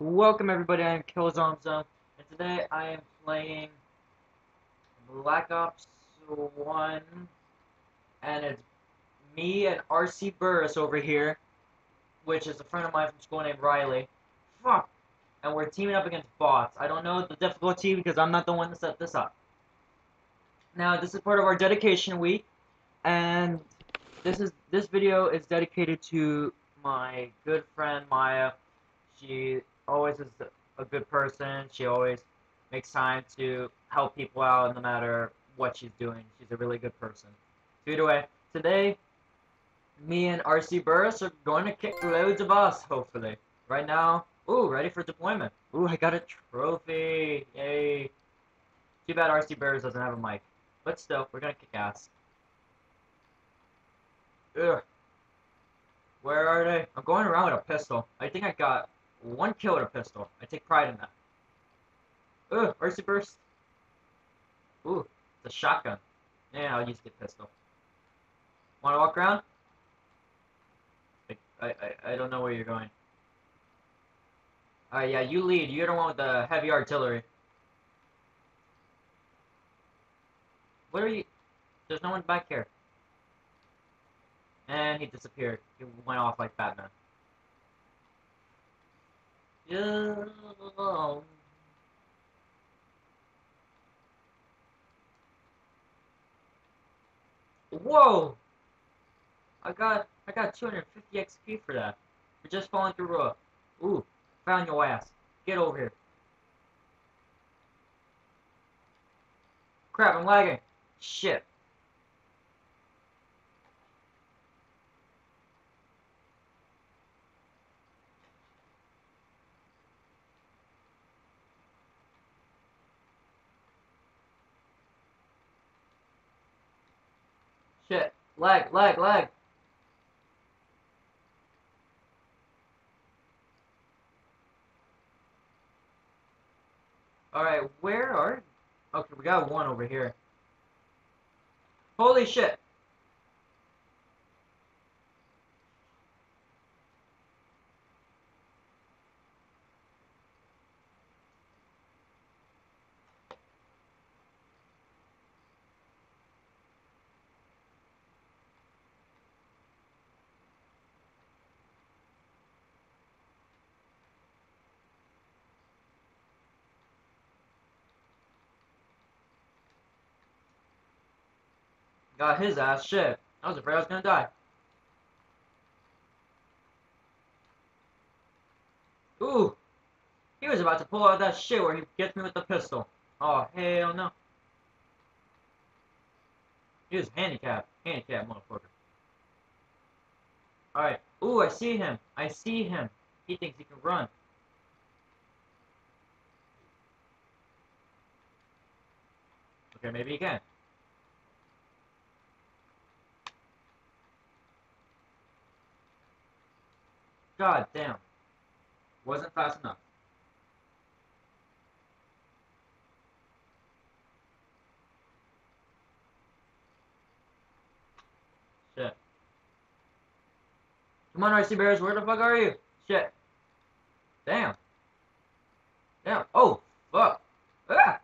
Welcome everybody, I am Killzomzone, and today I am playing Black Ops 1, and it's me and RC Burris over here, which is a friend of mine from school named Riley. Fuck! And we're teaming up against bots. I don't know the difficulty because I'm not the one to set this up. Now, this is part of our dedication week, and this is this video is dedicated to my good friend Maya. She always is a good person. She always makes time to help people out no matter what she's doing. She's a really good person. So either way, today, me and RC Burris are going to kick loads of ass, hopefully. Right now, ooh, ready for deployment. Ooh, I got a trophy. Yay. Too bad RC Burris doesn't have a mic. But still, we're going to kick ass. Ugh. Where are they? I'm going around with a pistol. I think I got one kill with a pistol. I take pride in that. Ooh, mercy burst. Ooh, it's a shotgun. Yeah, I'll use the pistol. Wanna walk around? I, I, I don't know where you're going. Alright, yeah, you lead. You're the one with the heavy artillery. What are you? There's no one back here. And he disappeared. He went off like Batman. Whoa! I got I got 250 XP for that. For just falling through a Ooh, found your ass. Get over here. Crap, I'm lagging. Shit. Shit. Lag, lag, lag. Alright, where are... Okay, we got one over here. Holy shit! Got his ass. Shit. I was afraid I was gonna die. Ooh. He was about to pull out that shit where he gets me with the pistol. Oh, hell no. He was handicapped. Handicapped motherfucker. Alright. Ooh, I see him. I see him. He thinks he can run. Okay, maybe he can. God damn. Wasn't fast enough. Shit. Come on, RC Bears, where the fuck are you? Shit. Damn. Damn. Oh, fuck. Ah!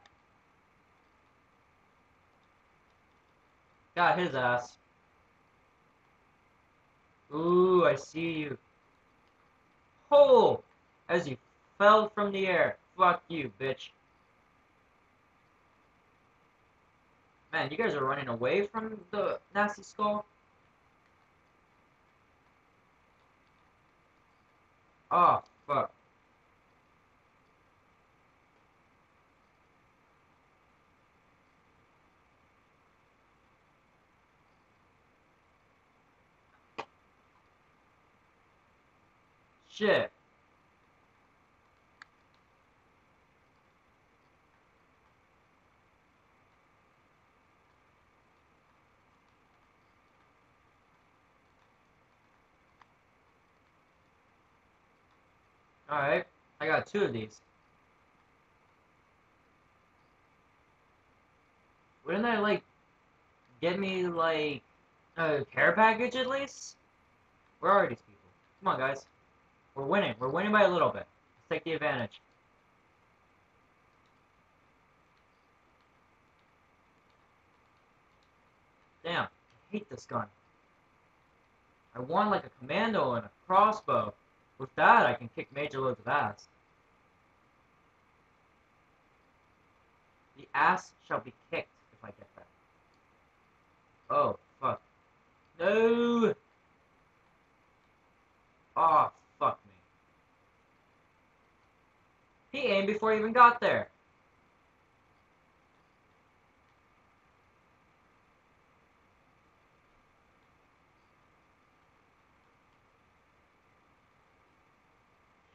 Got his ass. Ooh, I see you. Oh! As he fell from the air. Fuck you, bitch. Man, you guys are running away from the nasty skull? Oh, fuck. Shit. Alright, I got two of these. Wouldn't that, like, get me, like, a care package at least? Where are these people? Come on, guys. We're winning. We're winning by a little bit. take the advantage. Damn, I hate this gun. I want like a commando and a crossbow. With that, I can kick major loads of ass. The ass shall be kicked if I get that. Oh, fuck. No! Oh, fuck me. He aimed before he even got there.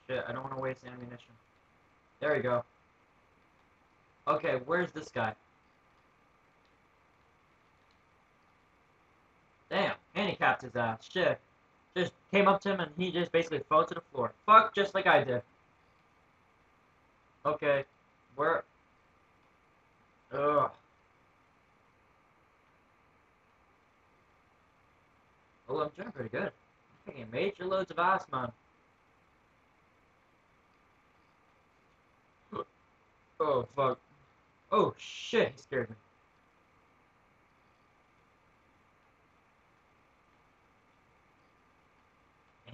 Shit, I don't want to waste ammunition. There we go. Okay, where's this guy? Damn, handicapped his ass. Shit. Just came up to him and he just basically fell to the floor. Fuck, just like I did. Okay, where... Ugh. Oh, I'm doing pretty good. I'm taking major loads of ass, man. Oh, fuck. Oh, shit, he scared me.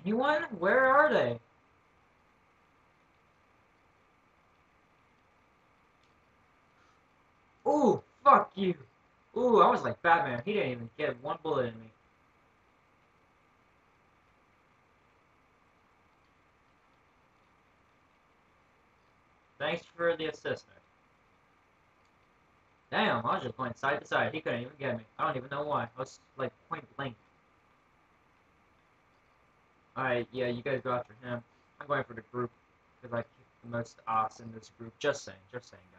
Anyone? Where are they? Ooh, fuck you. Ooh, I was like Batman. He didn't even get one bullet in me. Thanks for the assist there. Damn, I was just going side to side. He couldn't even get me. I don't even know why. I was like point blank. Alright, yeah, you guys go after him. I'm going for the group because I kick the most ass in this group. Just saying, just saying.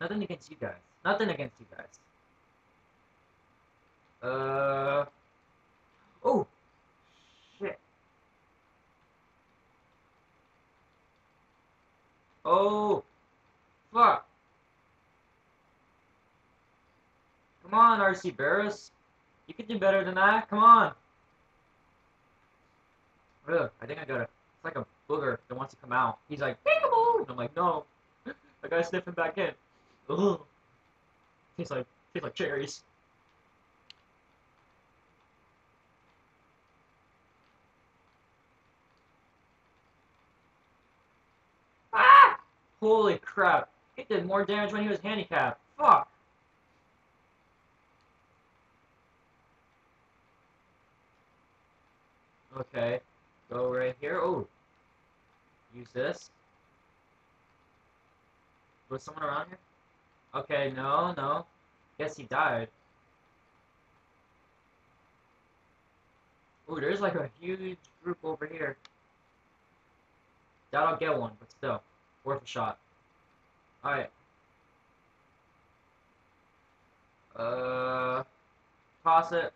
Nothing against you guys. Nothing against you guys. Uh. Oh! Shit. Oh! Fuck! Come on, RC Barris. You can do better than that. Come on. Ugh, I think I got a. It's like a booger that wants to come out. He's like, peekaboo! And I'm like, no. I gotta sniff him back in. Ugh. Tastes like, tastes like cherries. Ah! Holy crap. He did more damage when he was handicapped. Fuck. Okay. Go right here. Oh. Use this. Was someone around here? Okay, no, no. Guess he died. Ooh, there's like a huge group over here. Doubt I'll get one, but still. Worth a shot. Alright. Uh, toss it.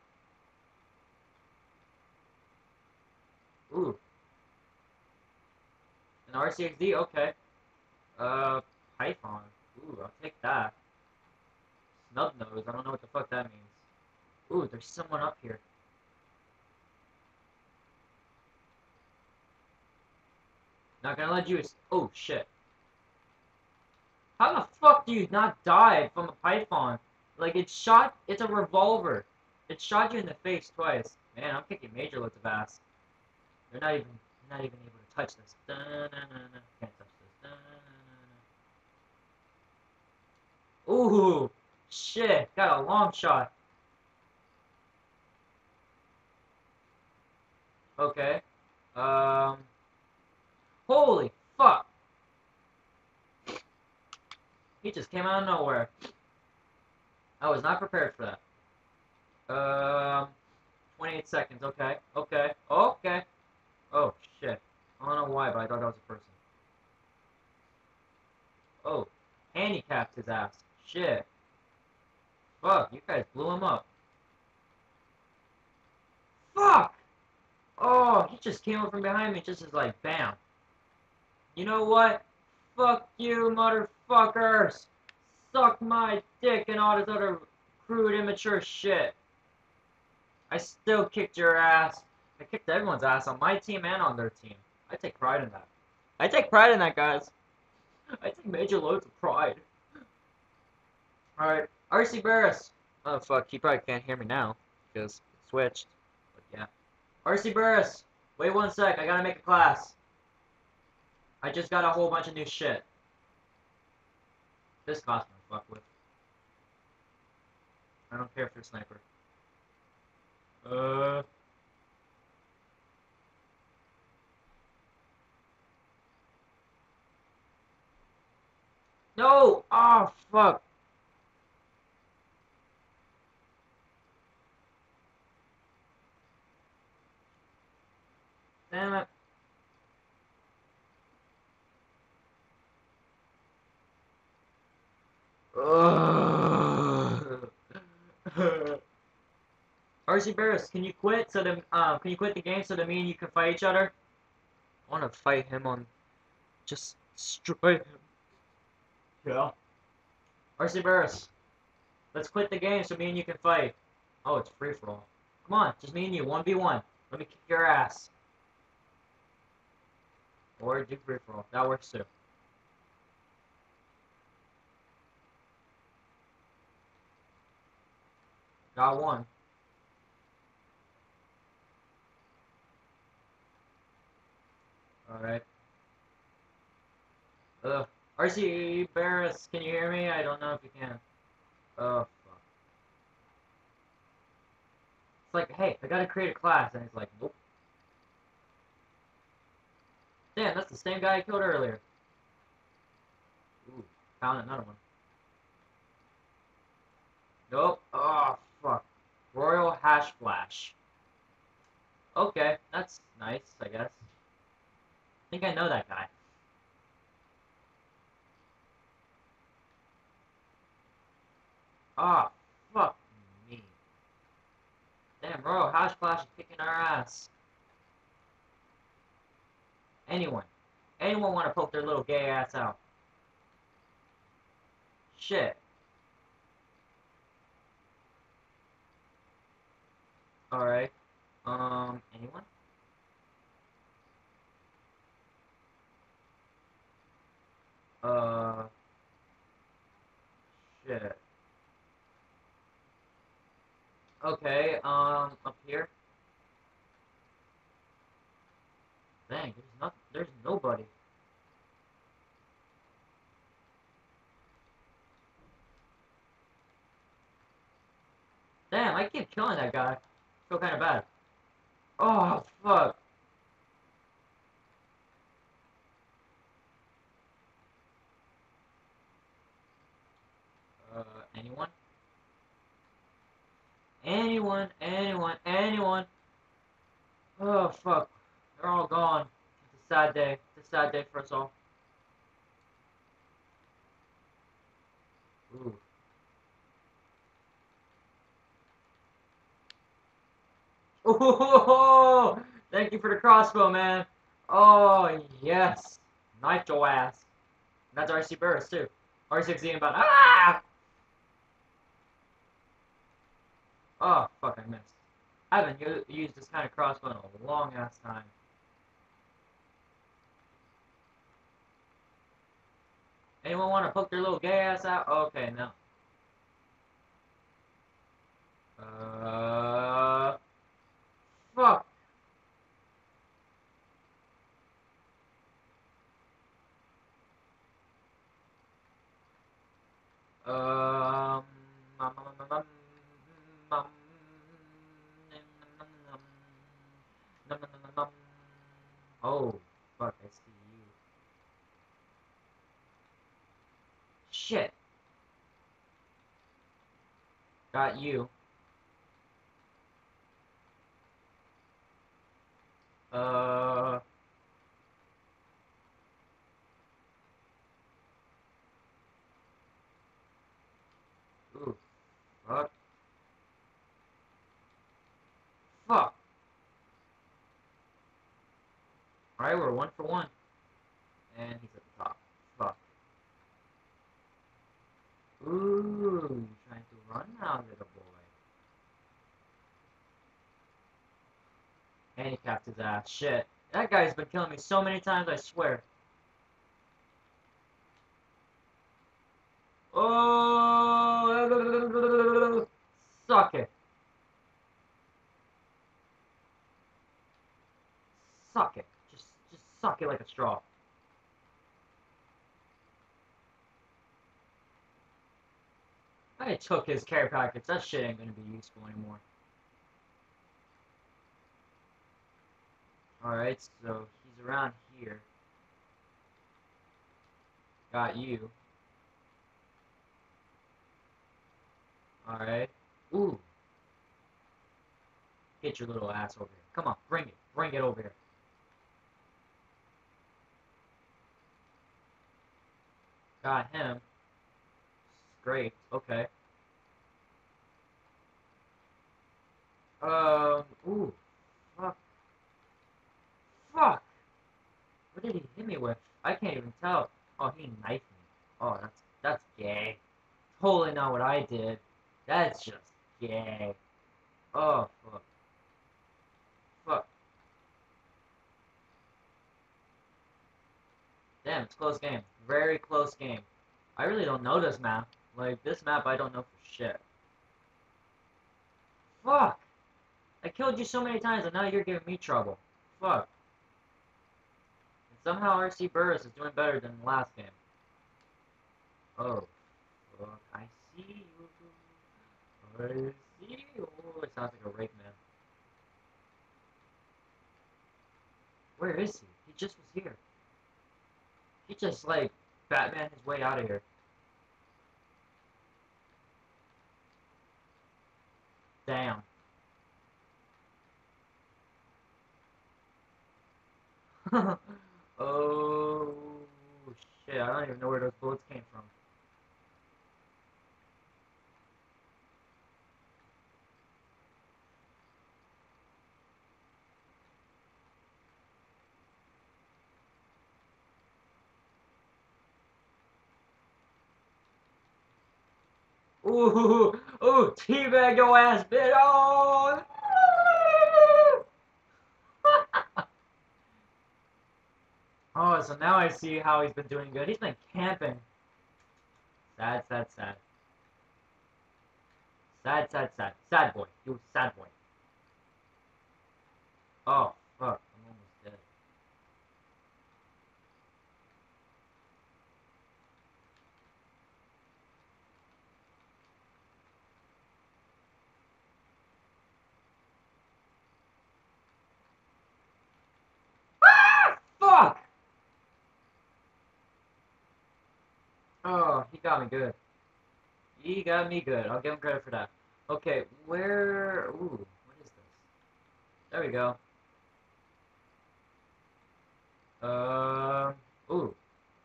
Ooh. An RCXD? Okay. Uh, Python. Ooh, I'll take that. Snub nose. I don't know what the fuck that means. Ooh, there's someone up here. Not gonna let you. Oh shit. How the fuck do you not die from a python? Like it shot. It's a revolver. It shot you in the face twice. Man, I'm kicking major loads of ass. They're not even. You're not even able to touch this. Can't touch this. Ooh, shit! Got a long shot. Okay. Um. Holy fuck! He just came out of nowhere. I was not prepared for that. Um, 28 seconds. Okay, okay, okay. Oh, shit. I don't know why, but I thought that was a person. Oh, handicapped his ass. Shit. Fuck, you guys blew him up. Fuck! Oh, he just came up from behind me just as like, bam. You know what? Fuck you, motherfuckers! Suck my dick and all this other crude, immature shit. I still kicked your ass. I kicked everyone's ass on my team and on their team. I take pride in that. I take pride in that, guys. I take major loads of pride. Alright, RC Burris. Oh, fuck, he probably can't hear me now, because it switched. But yeah. RC Burris, wait one sec, I gotta make a class. I just got a whole bunch of new shit. This class I'm fuck with. I don't care if you're a sniper. Uh... No! Oh, fuck. Damn it. RC Barris, can you quit so that um can you quit the game so that me and you can fight each other? I wanna fight him on just destroy him. Yeah. RC Barris. Let's quit the game so me and you can fight. Oh, it's free for all. Come on, just me and you, 1v1. Let me kick your ass. Or do free for all. That works too. Got one. Alright. Ugh. RC Barris, can you hear me? I don't know if you can. Oh, fuck. It's like, hey, I gotta create a class, and it's like, nope. Damn, that's the same guy I killed earlier. Ooh, found another one. Nope. Oh, fuck. Royal Hash Flash. Okay, that's nice, I guess. I think I know that guy. Ah, oh, fuck me. Damn, Royal Hash Flash is kicking our ass. Anyone. Anyone want to poke their little gay ass out? Shit. Alright. Um, anyone? Uh... Shit. Okay, um, up here. Dang, there's nobody. Damn, I keep killing that guy feel kind of bad. Oh, fuck. Uh, anyone? Anyone, anyone, anyone. Oh, fuck. They're all gone. Sad day. It's a sad day for us all. Ooh. Oh, thank you for the crossbow, man. Oh, yes. Nitro ass. That's RC Burris, too. R16 about. Ah! Oh, fuck, I missed. I haven't used this kind of crossbow in a long ass time. Anyone want to poke their little gay ass out? Okay, no. Uh fuck? Um, oh, fuck. Got you. Uh. Ooh. Fuck. Fuck. Alright, we're one for one. Shit. That guy's been killing me so many times, I swear. Oh, suck it. Suck it. Just, just suck it like a straw. I took his care packets. That shit ain't gonna be useful anymore. Alright, so he's around here. Got you. Alright. Ooh. Get your little ass over here. Come on, bring it. Bring it over here. Got him. Great. Okay. Um. Ooh. Fuck. What did he hit me with? I can't even tell. Oh, he knifed me. Oh, that's that's gay. Totally not what I did. That's just gay. Oh, fuck. Fuck. Damn, it's close game. Very close game. I really don't know this map. Like, this map I don't know for shit. Fuck! I killed you so many times and now you're giving me trouble. Fuck. Somehow RC Burris is doing better than the last game. Oh. Fuck. I see you. I see you. Oh, it sounds like a rape man. Where is he? He just was here. He just, like, Batman his way out of here. Damn. oh shit, I don't even know where those bullets came from. Ooh, ooh, teabag your ass, bitch! Oh! Oh, so now I see how he's been doing good. He's been camping. Sad, sad, sad. Sad, sad, sad. Sad boy. You sad boy. Oh, fuck. I'm almost dead. Ah! Fuck! Oh, he got me good. He got me good. I'll give him credit for that. Okay, where... Ooh, what is this? There we go. Um... Ooh.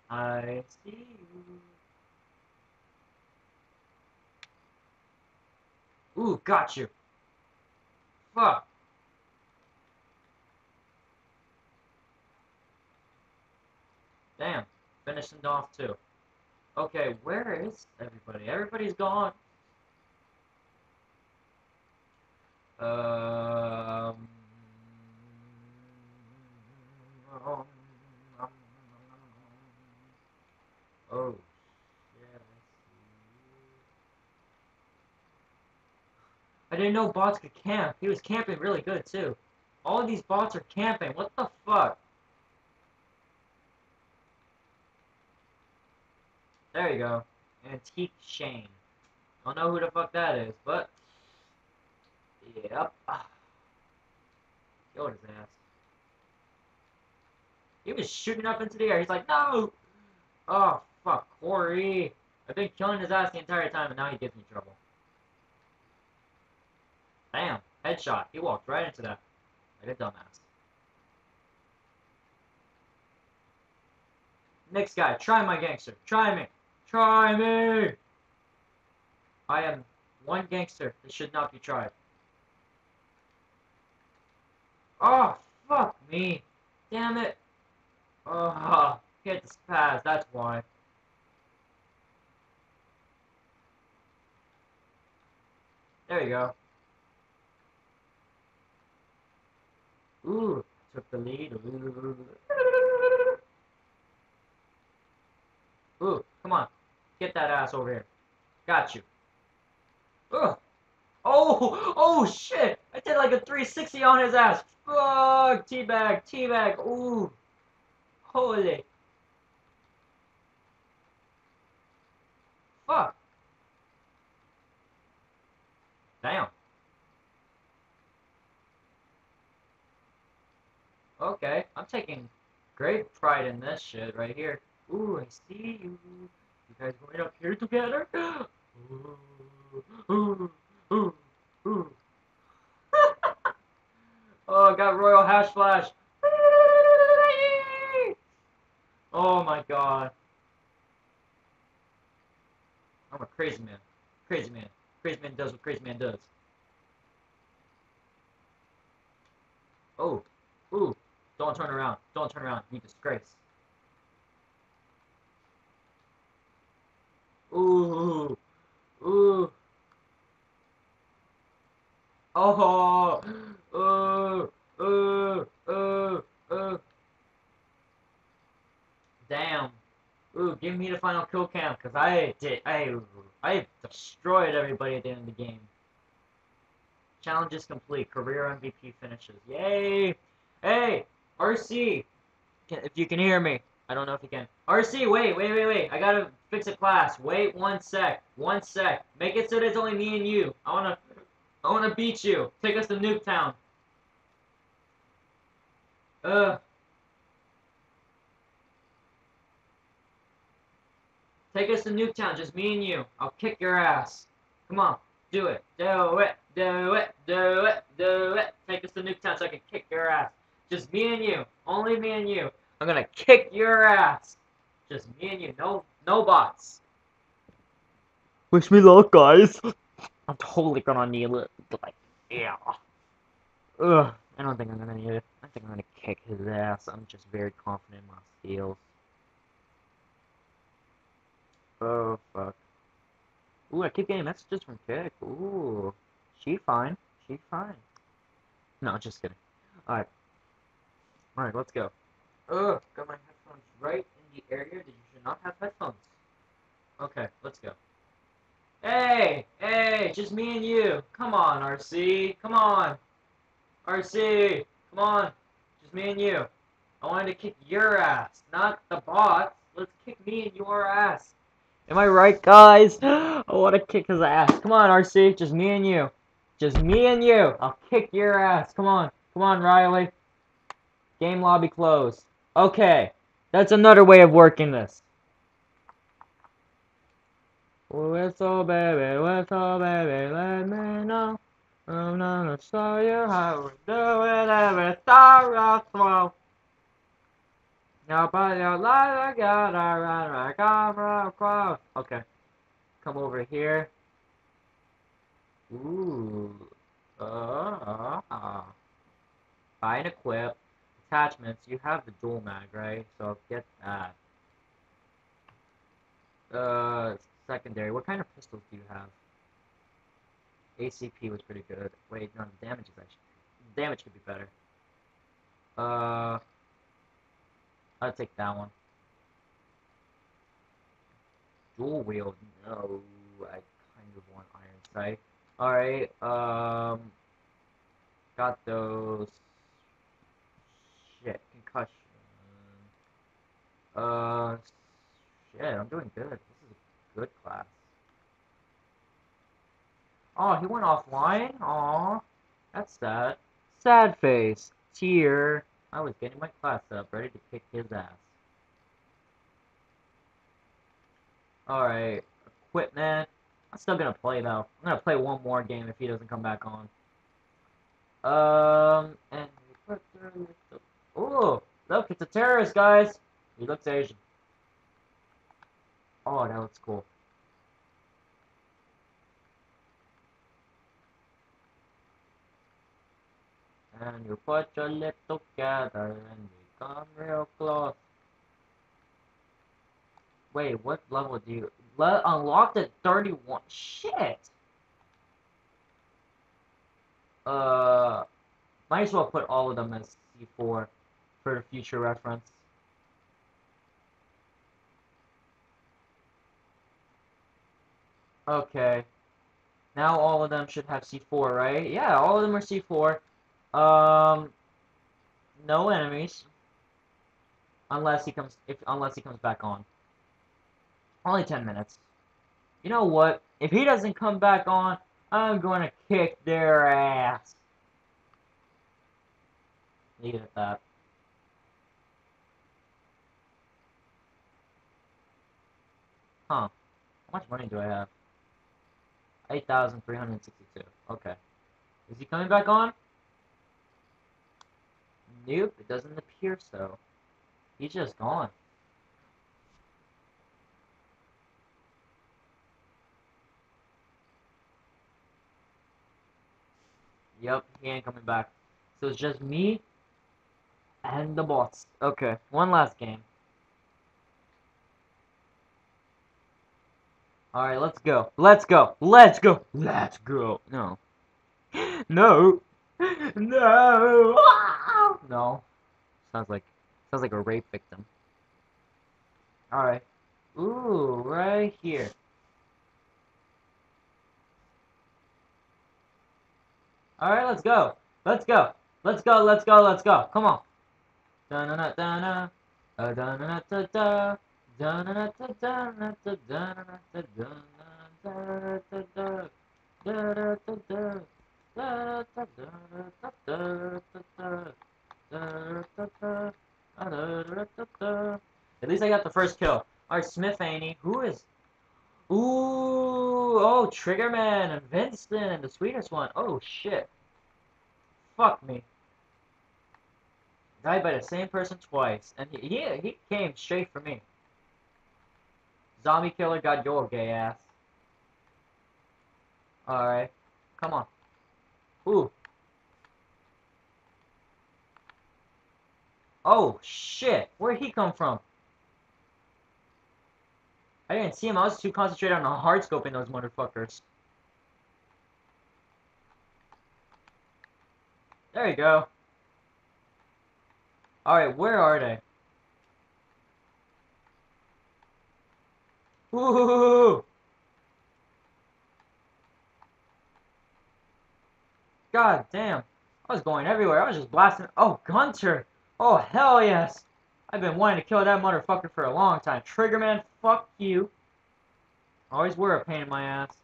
I see you. Ooh, got you. Fuck. Damn. finishing off too. Okay, where is everybody? Everybody's gone. Um. Oh, I. I didn't know bots could camp. He was camping really good, too. All of these bots are camping. What the fuck? There you go. Antique Shane. I don't know who the fuck that is, but... Yep. Killed his ass. He was shooting up into the air. He's like, no! Oh, fuck. Corey. I've been killing his ass the entire time, and now he gives me trouble. Damn. Headshot. He walked right into that. Like a dumbass. Next guy. Try my gangster. Try me. Try me! I am one gangster that should not be tried. Oh, fuck me. Damn it. Oh, get this pass, that's why. There you go. Ooh, took the lead. Ooh. Ooh, come on. Get that ass over here. Got you. Ugh. Oh, oh shit! I did like a 360 on his ass. Fuck, teabag, teabag. Ooh, holy. Fuck. Damn. Okay, I'm taking great pride in this shit right here. Ooh, I see you. You guys going up here together? Ooh, ooh, ooh, oh, I got Royal Hash Flash. Oh my god. I'm a crazy man. Crazy man. Crazy man does what crazy man does. Oh. Ooh. Don't turn around. Don't turn around. You disgrace. Ooh. Ooh. Oh. Ooh. Ooh. Ooh. Ooh. Damn. Ooh, give me the final kill cam, cause I did, I, I destroyed everybody at the end of the game. Challenge is complete. Career MVP finishes. Yay! Hey, RC, if you can hear me, I don't know if you can. RC, wait, wait, wait, wait. I gotta fix a class. Wait one sec, one sec. Make it so there's only me and you. I wanna, I wanna beat you. Take us to Nuketown. Ugh. Take us to Nuketown, just me and you. I'll kick your ass. Come on, do it, do it, do it, do it, do it. Take us to Nuketown so I can kick your ass. Just me and you, only me and you. I'm gonna kick your ass. Just me and you, no, no bots. Wish me luck, guys. I'm totally gonna need it. Like, yeah. Ugh, I don't think I'm gonna need it. I think I'm gonna kick his ass. I'm just very confident in my skills. Oh, fuck. Ooh, I keep getting messages from Kick. Ooh. She fine. She fine. No, just kidding. Alright. Alright, let's go. Ugh, got my headphones right in the area that you should not have headphones. Okay, let's go. Hey! Hey! Just me and you! Come on, RC! Come on! RC! Come on! Just me and you. I wanted to kick your ass, not the bots. Let's kick me and your ass. Am I right, guys? I want to kick his ass. Come on, RC. Just me and you. Just me and you. I'll kick your ass. Come on. Come on, Riley. Game lobby closed. Okay. That's another way of working this. Whistle, baby, whistle, baby, let me know. I'm gonna show you how we do it every throw. Now, your life, I gotta run across. Okay. Come over here. Ooh. Uh, uh, Buy and equip. Attachments. You have the dual mag, right? So get that. Uh, secondary. What kind of pistols do you have? ACP was pretty good. Wait, no, the damage is actually... Damage could be better. Uh... I'll take that one. Dual wield, no, I kind of want iron sight. Alright, um, got those, shit, concussion, uh, shit, I'm doing good, this is a good class. Oh, he went offline? Aw, that's sad. Sad face, tear. I was getting my class up, ready to kick his ass. Alright, equipment. I'm still gonna play though. I'm gonna play one more game if he doesn't come back on. Um, and oh, look, it's a terrorist, guys. He looks Asian. Oh, that looks cool. And you put your lips together and become real close. Wait, what level do you... Le unlocked at 31. Shit! Uh... Might as well put all of them as C4 for future reference. Okay. Now all of them should have C4, right? Yeah, all of them are C4. Um, no enemies. Unless he comes, if unless he comes back on. Only 10 minutes. You know what? If he doesn't come back on, I'm going to kick their ass. Leave it at that. Huh. How much money do I have? 8,362. Okay. Is he coming back on? Nope, it doesn't appear so. He's just gone. Yep, he ain't coming back. So it's just me and the boss. Okay, one last game. Alright, let's go. Let's go. Let's go. Let's go. No. No. No. No. Sounds like sounds like a rape victim. Alright. Ooh, right here. Alright, let's go. Let's go. Let's go, let's go, let's go. Come on. Da na na da na. Da na na da da. At least I got the first kill. Alright, Smith Annie. Who is Ooh, oh, Triggerman and Vincent and the sweetest one. Oh, shit. Fuck me. Died by the same person twice, and he, he, he came straight for me. Zombie killer got your gay ass. Alright. Come on. Ooh. Oh, shit. Where'd he come from? I didn't see him. I was too concentrated on the hard scoping those motherfuckers. There you go. Alright, where are they? Ooh! God damn. I was going everywhere. I was just blasting. Oh, Gunter! Oh, hell yes! I've been wanting to kill that motherfucker for a long time. Triggerman, fuck you. Always were a pain in my ass.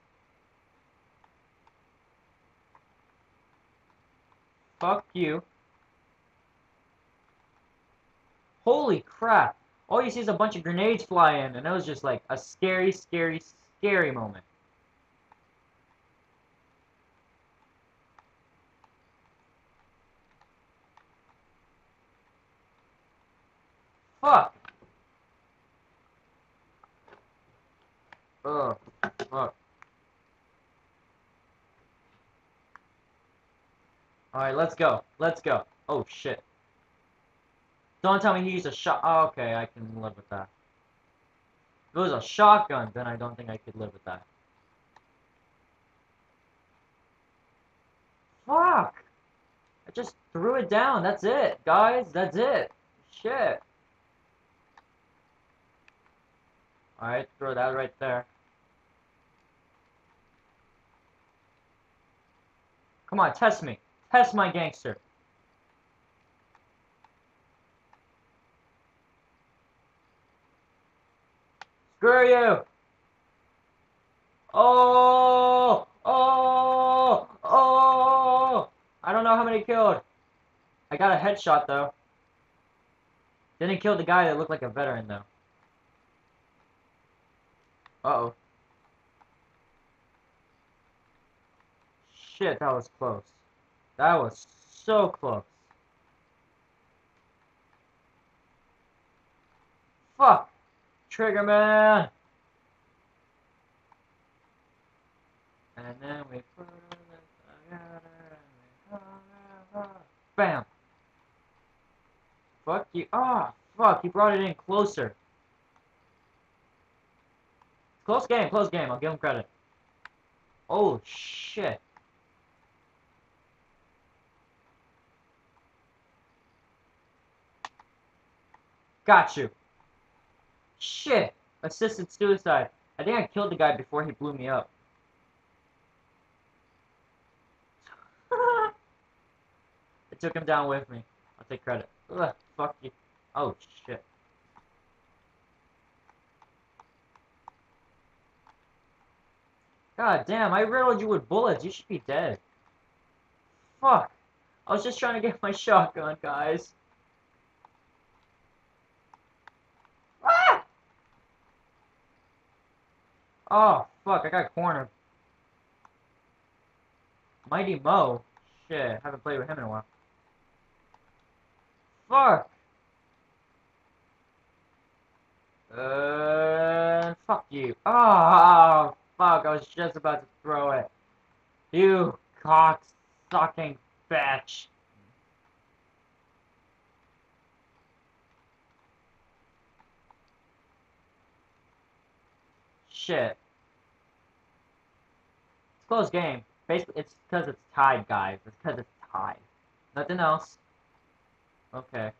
Fuck you. Holy crap. Oh, All you see is a bunch of grenades fly in, and it was just like a scary, scary, scary moment. Fuck. Ugh. Fuck. Alright, let's go. Let's go. Oh, shit. Don't tell me he used a shot. Oh, okay, I can live with that. If it was a shotgun, then I don't think I could live with that. Fuck! I just threw it down. That's it, guys. That's it. Shit. Alright, throw that right there. Come on, test me. Test my gangster. Screw you! Oh! Oh! Oh! I don't know how many killed. I got a headshot, though. Didn't kill the guy that looked like a veteran, though. Uh-oh. Shit, that was close. That was so close. Fuck! Trigger man! And then we put it together Bam! Fuck you. Ah, oh, fuck, he brought it in closer. Close game, close game. I'll give him credit. Oh, shit. Got you. Shit. Assisted suicide. I think I killed the guy before he blew me up. I took him down with me. I'll take credit. Ugh, fuck you. Oh, shit. God damn, I riddled you with bullets. You should be dead. Fuck. I was just trying to get my shotgun, guys. Ah! Oh, fuck, I got cornered. Mighty Mo. Shit, haven't played with him in a while. Fuck! Uh, fuck you. Oh, fuck, I was just about to throw it. You cock-sucking bitch. Shit. Close game. Basically, it's because it's tied, guys. It's because it's tied. Nothing else. Okay.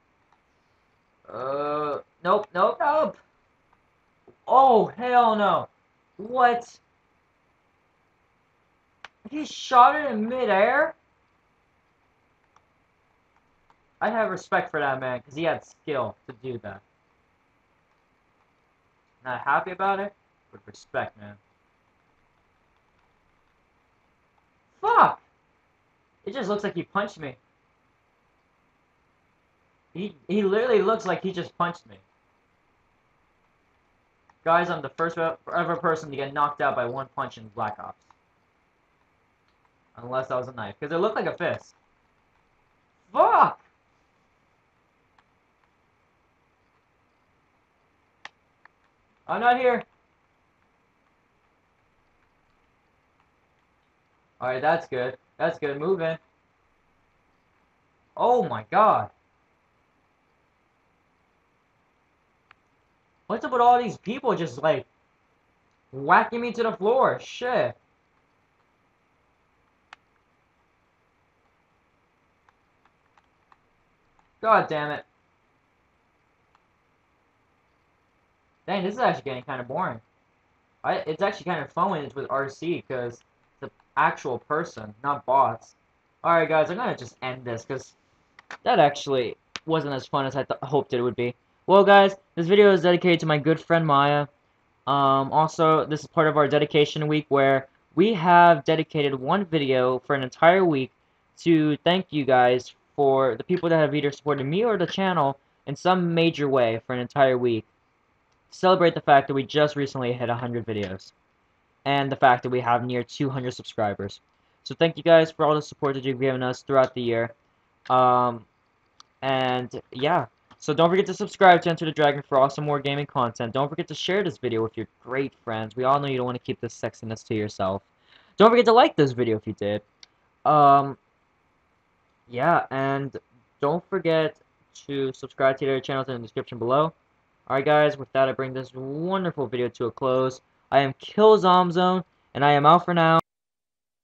Uh, nope, nope, nope. Oh, hell no. What? He shot it in midair? I have respect for that man, because he had skill to do that. Not happy about it? With respect, man. Fuck! It just looks like he punched me. He, he literally looks like he just punched me. Guys, I'm the first ever person to get knocked out by one punch in Black Ops. Unless that was a knife. Because it looked like a fist. Fuck! I'm not here. Alright, that's good. That's good. Moving. Oh my god. What's up with all these people just like whacking me to the floor? Shit. God damn it. Dang, this is actually getting kind of boring. I, it's actually kind of fun when it's with RC because actual person, not bots. Alright guys, I'm gonna just end this because that actually wasn't as fun as I hoped it would be. Well, guys, this video is dedicated to my good friend Maya. Um, also, this is part of our dedication week where we have dedicated one video for an entire week to thank you guys for the people that have either supported me or the channel in some major way for an entire week. Celebrate the fact that we just recently hit 100 videos. And the fact that we have near 200 subscribers. So thank you guys for all the support that you've given us throughout the year. Um, and yeah. So don't forget to subscribe to Enter the Dragon for awesome more gaming content. Don't forget to share this video with your great friends. We all know you don't want to keep this sexiness to yourself. Don't forget to like this video if you did. Um, yeah, and don't forget to subscribe to their channels in the description below. Alright guys, with that I bring this wonderful video to a close. I am Killzomzone, and I am out for now.